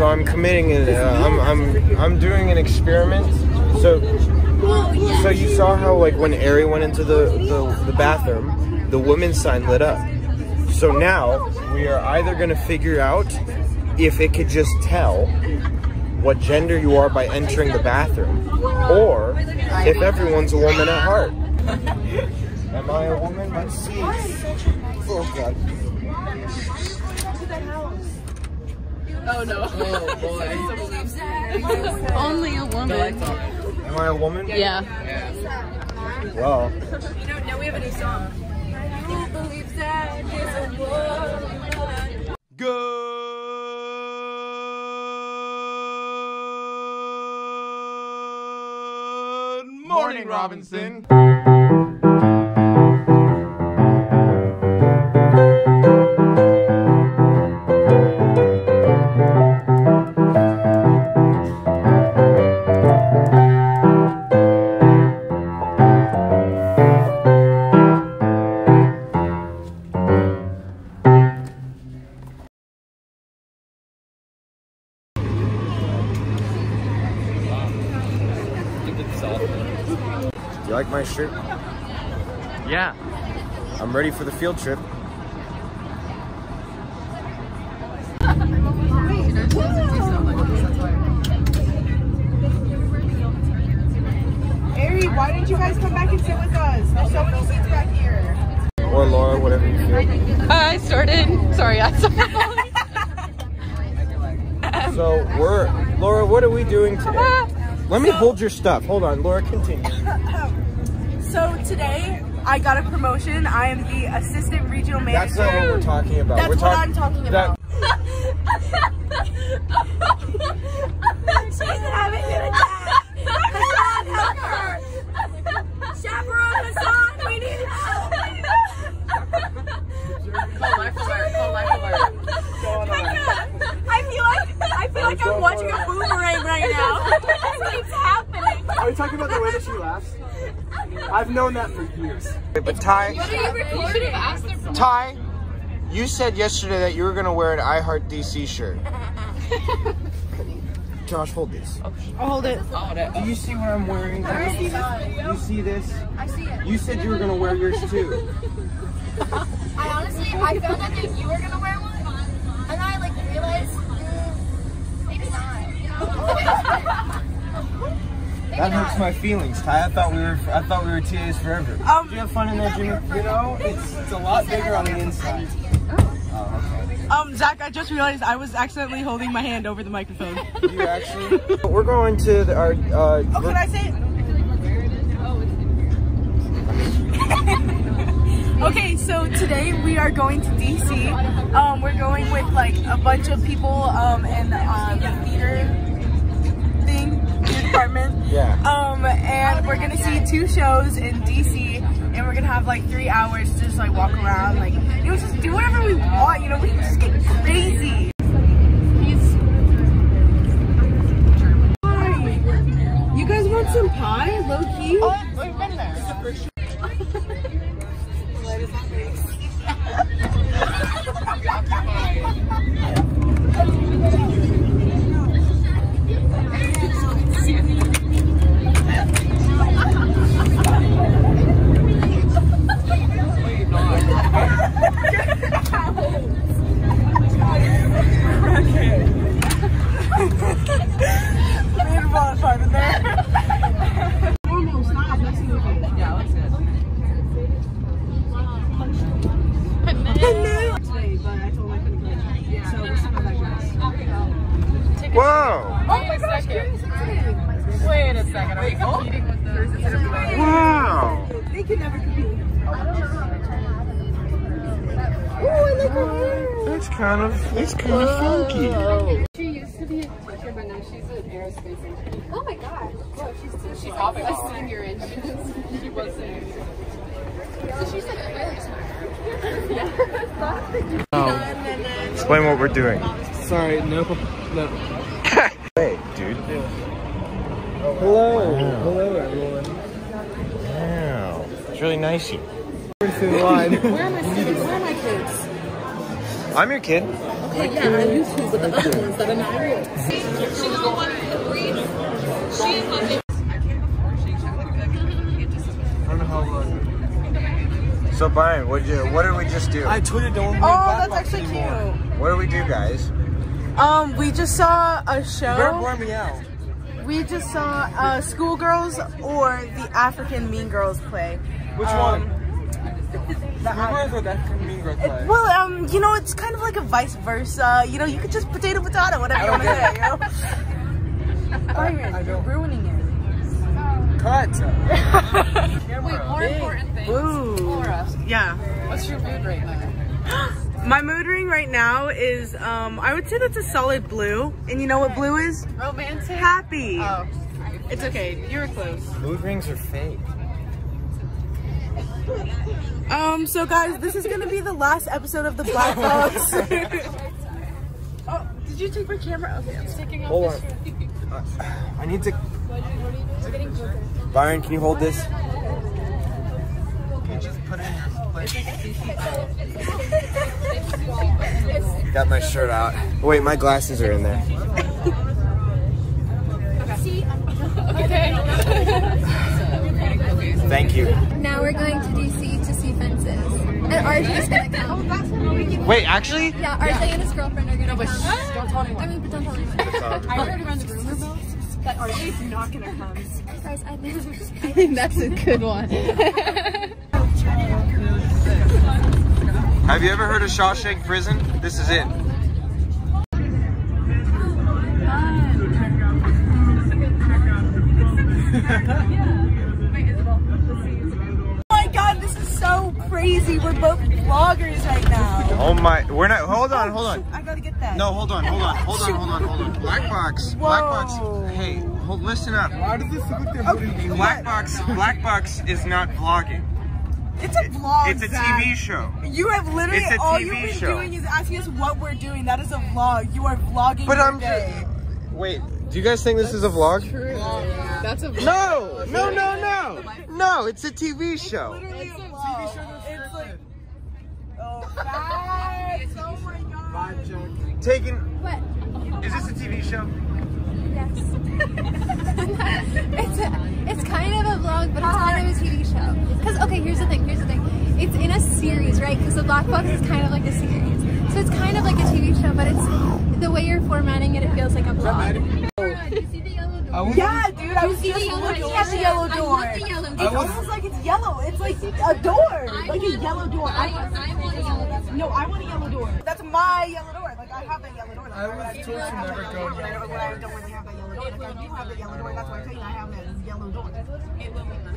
so I'm committing it. Uh, I'm, I'm, I'm doing an experiment. So, so you saw how like when Ari went into the, the, the bathroom, the women's sign lit up. So now we are either gonna figure out if it could just tell what gender you are by entering the bathroom, or if everyone's a woman at heart. Am I a woman? Let's see. Oh god. Oh no. Oh boy. Only a woman. Am I a woman? Yeah. Well, Now we have a new song. good morning, Robinson. I'm ready for the field trip. Ari, why didn't you guys come back and sit with us? There's so many seats back here. Or Laura, whatever you feel. I started. Sorry, I started. So we're Laura, what are we doing today? Uh, Let me hold your stuff. Hold on, Laura, continue. So today, I got a promotion. I am the assistant regional manager. That's not what we're talking about. That's we're what talk- I'm talking about. She's having an attack. Hassan, help her. Chaperone Hassan, we need help. I feel like I feel like I'm watching a boomerang right now. This keeps happening. Are you talking about the way that she laughs? I've known that for years. But Ty, you Ty, you said yesterday that you were gonna wear an I Heart DC shirt. Josh, hold this. I'll hold it. Do you see what I'm wearing? Do you see this? You see this? I see it. You said you were gonna wear yours too. I honestly, I found out that you were gonna wear one, and I like realized, mm, maybe not. That hurts my feelings, Ty. I thought we were I thought we were TAs forever. Um, Did you have fun in there, Jimmy? You know, it's, it's a lot bigger on the inside. Oh, okay. Um, Zach, I just realized I was accidentally holding my hand over the microphone. You actually? We're going to the, our. Uh, Oh, can I say it? okay, so today we are going to DC. Um, we're going with like a bunch of people um, in uh, the theater theater department. Yeah. Um, and we're gonna see two shows in DC, and we're gonna have like three hours to just like walk around, like you know, just do whatever we want. You know, we can just get crazy. Hi. You guys want some pie, low key? We've been there. We had a lot of fun in there. Today, but I told him I couldn't go. So we'll see how that goes. Whoa! Oh my gosh, Wait a second. Are we competing with the? Wow! They can never compete. That's kind of that's kind of funky. She used to be a teacher, but now she's an aerospace engineer. Oh my god. She's hopping a senior in. She was senior. So she's like very smart. Explain what we're doing. Sorry, no, no. Hey, dude. Hello, hello everyone. Wow. It's really nice here. Through the line. Where are my kids? Where are my kids? I'm your kid. Okay, yeah, on YouTube, but the other ones that are not real. I don't know how long. So Byron, what you what did we just do? I tweeted don't Oh, that's actually cute. What did we do, guys? Um, we just saw a Better show. blur me out. We just saw uh, Schoolgirls or the African Mean Girls play. Which Um, one? The Hammers or that Mean Girls play? Well, um, you know, it's kind of like a vice versa. You know, you could just potato potato, whatever you want to say. You know. Byron, I you're ruining it. Cut. Wait, more important things. Ooh. Laura, Yeah. what's your mood right now? My mood ring right now is, um, I would say that's a solid blue. And you know what blue is? Romantic? Happy. Oh, it's okay. You were close. Mood rings are fake. Um, so guys, this is gonna be the last episode of the Black Box. oh, did you take my camera? Okay, I'm taking off Hold on. Uh, I need to. Byron, can you hold this? You just put it in your? Got my shirt out. Wait, my glasses are in there. Thank you. Now we're going to DC to see fences. And RJ's gonna come. Oh, Wait, actually? Yeah, RJ and his girlfriend are gonna come. Don't tell anyone. I mean, but don't tell anyone. I heard around the rumor mill that RJ's not gonna come. Guys, I think That's a good one. Have you ever heard of Shawshank Prison? This is it. Oh my god, this is so crazy. We're both vloggers right now. Oh my, we're not, hold on, hold oh, on. I gotta get that. No, hold on, hold on, hold on, hold on, hold on. Black box, black Whoa. box. Hey, hold, listen up. Why does this look like they're Okay. Black box, black box is not vlogging. It's a vlog. It's a Zach. TV show. You have literally It's a all you've been show. doing is asking us what we're doing. That is a vlog. You are vlogging But I'm day. Wait, do you guys think this is a vlog? True. That's a vlog. No, no, no, no. No, it's a TV show. Literally a vlog. It's like, facts. Oh my god. Vibe check. Taking, What? is this a TV show? Yes. it's a, it's kind of a vlog, but it's kind of a TV show. Because okay, here's the thing. Here's the thing. It's in a series, right? Because the Black Box is kind of like a series, so it's kind of like a TV show, but it's the way you're formatting it. It feels like a vlog. You see the yellow door? I was Yeah, dude, I was See just looking at the yellow I door. want the yellow It's door. almost like it's yellow. It's like a door, like a yellow door. I, I want a yellow door. No, I want a yellow door. That's my yellow door. Like I have that yellow door. Like, I was told to never go But I don't, but I don't really have that yellow door. Like I do have the yellow door. That's why I tell you I have that yellow door.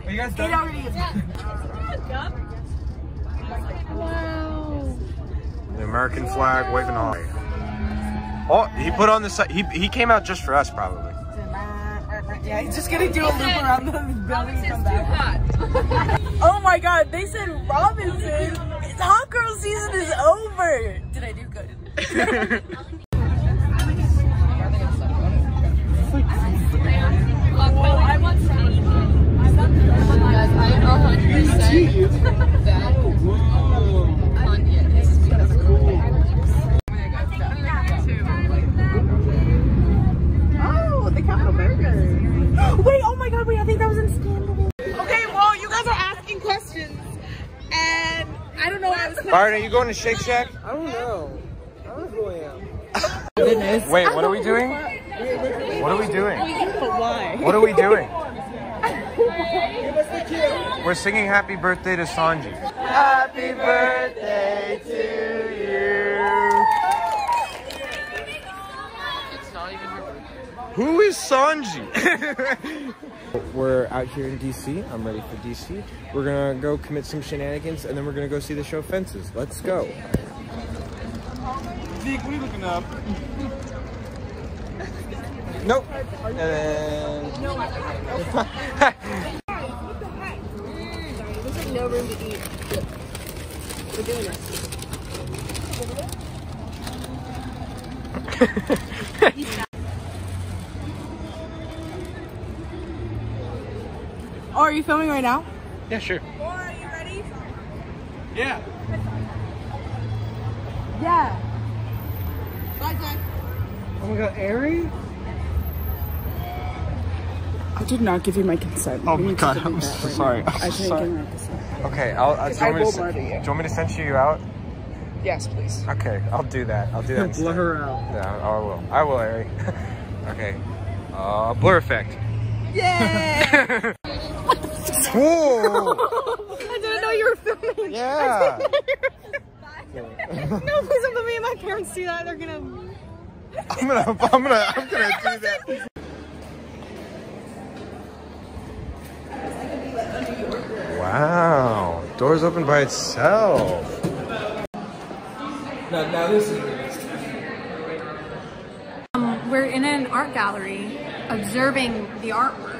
Are you guys It done? already is. The American flag waving all. Oh, he put on the side. He he came out just for us, probably. Yeah, he's just gonna do a loop around the building and come back. oh my god, they said Robinson. It's hot girl season is over. Did I do good? I want to leave. Guys, I am 100% that Kanye is because of Oh, the Capitol Burger. Wait, oh my god, wait, I think that was in Scandal. Okay, well, you guys are asking questions, and I don't know what I was Byron, are you going to Shake Shack? I don't know. I don't know who I am. Wait, what are we doing? What are we doing? Why? What are we doing? We're singing happy birthday to Sanji. Happy birthday to you. It's not even your birthday. Who is Sanji? we're out here in DC. I'm ready for DC. We're gonna go commit some shenanigans and then we're gonna go see the show Fences. Let's go. Zeke, what are you looking up? Nope. And then... No room to eat. We're doing this. Oh, are you filming right now? yeah, sure. Are you ready? Yeah. Yeah. Oh my god, Ari? I did not give you my consent. Oh my God, I'm so right sorry. I'm I didn't sorry. give my consent. Okay, I'll. Uh, do, you I want me to, will you. do you want me to censor you out? Yes, please. Okay, I'll do that. I'll do that. Blur her out. Yeah, I will. I will, Ari. okay. Uh, blur effect. Yay! Whoa! I didn't know you were filming. Yeah. No, please don't put me and my parents see that. They're gonna. I'm gonna, I'm gonna, I'm gonna do that. Wow, doors open by itself. Now, now this is um, We're in an art gallery observing the artwork.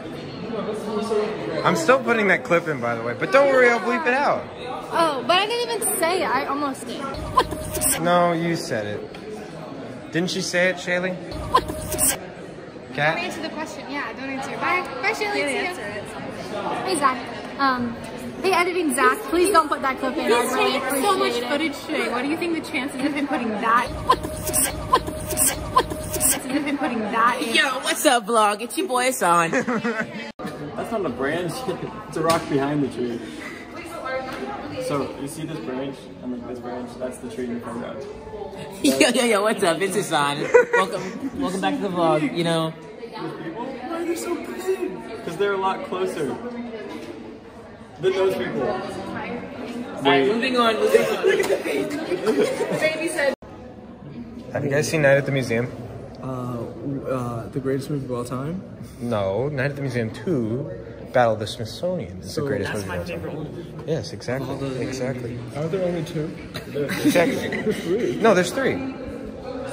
I'm still putting that clip in, by the way, but don't worry, I'll bleep it out. Oh, but I didn't even say it. I almost did. No, you said it. Didn't you say it, Shaylee? Don't answer the question. Yeah, don't answer. Bye. Bye, Shirley. See ya. Hey, Zach. Um, hey, editing Zach, please don't put that clip in. I He's really taken appreciate so much it. footage today. What do you think the chances of him putting that? chances of him putting that in? Yo, what's up, vlog? It's your boy Hassan. That's not a branch. it's a rock behind the tree. So you see this branch and like this branch, that's the tree in front of yo, yo, yo, what's up? It's Hassan. welcome, welcome back to the vlog. You know, Why are they so big? Because they're a lot closer than those people. Alright, moving on. Moving on. Look at the page. Have you guys seen Night at the Museum? Uh, uh, the greatest movie of all time. No, Night at the Museum 2, Battle of the Smithsonian is the greatest movie of all time. Yes, exactly. Exactly. Are there only two? Exactly. No, there's three.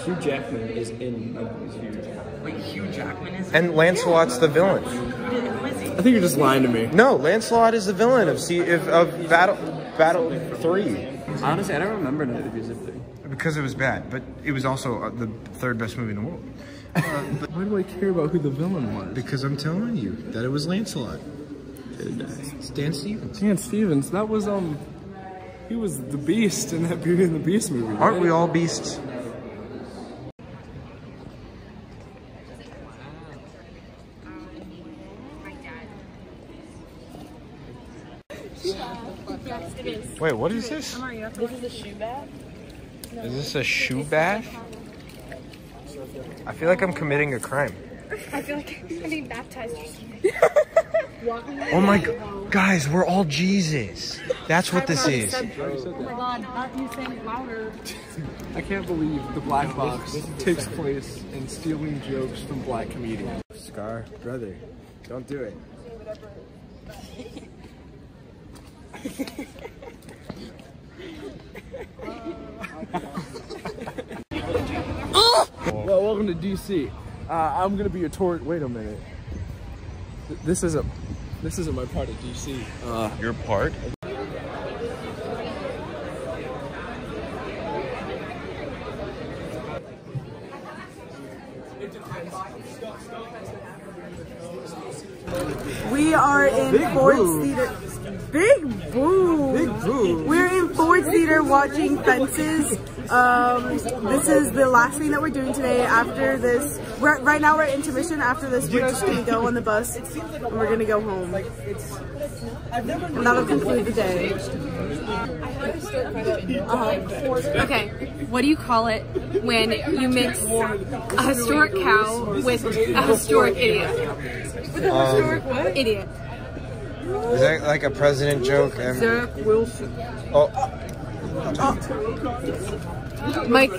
Hugh Jackman is in is. Wait, Hugh Jackman is. And Lancelot's the villain. I think you're just lying to me. No, Lancelot is the villain of C of, of Battle Battle 3. Honestly, I don't remember Night of the Music thing. Because it was bad, but it was also uh, the third best movie in the world. Why do I care about who the villain was? Because I'm telling you that it was Lancelot. Stan Stevens. Dan Stevens, that was um, he was the Beast in that Beauty and the Beast movie. Aren't right? we all beasts? Wait, what is this? This is a shoe bag. Is this a shoe bath? I feel like I'm committing a crime. I feel like I'm being baptized or something. Oh my god. Guys, we're all Jesus. That's what this is. Oh my god, aren't you saying it louder. I can't believe the black box takes place in stealing jokes from black comedians. Scar, brother, don't do it. Well, welcome to DC. Uh, I'm gonna be a tour. Wait a minute. This isn't. This isn't my part of DC. Uh, Your part? We are in Ford's Theater. Big boo. Big boo. We're in Ford's Theater watching Fences. Um, this is the last thing that we're doing today. After this, we're, right now we're at intermission. After this, we're just gonna go on the bus and we're gonna go home. And that'll conclude the day. Okay, what do you call it when you mix a historic cow with a historic idiot? Idiot. Is that like a president joke? And, Zach Wilson. oh, Mike,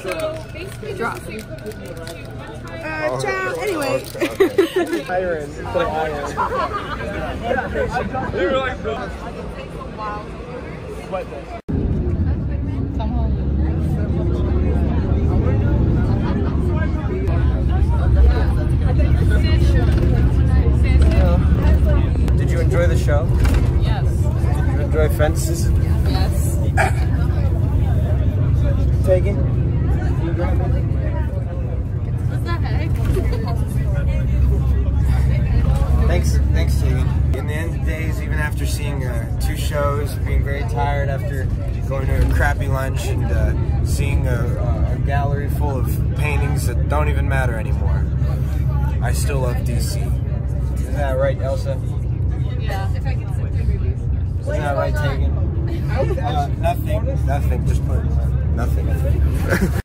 drop. Uh, ciao. Anyway. did you enjoy the show? Yes. Did you enjoy fences? Yes. Taking? What's that heck? Thank Thanks, thanks, Tegan. In the end of the days, even after seeing uh, two shows, being very tired after going to a crappy lunch and uh, seeing a, a gallery full of paintings that don't even matter anymore, I still love DC. Isn't that right, Elsa? Yeah. If I can Isn't that right, Tegan? Uh, nothing, nothing. Just put nothing.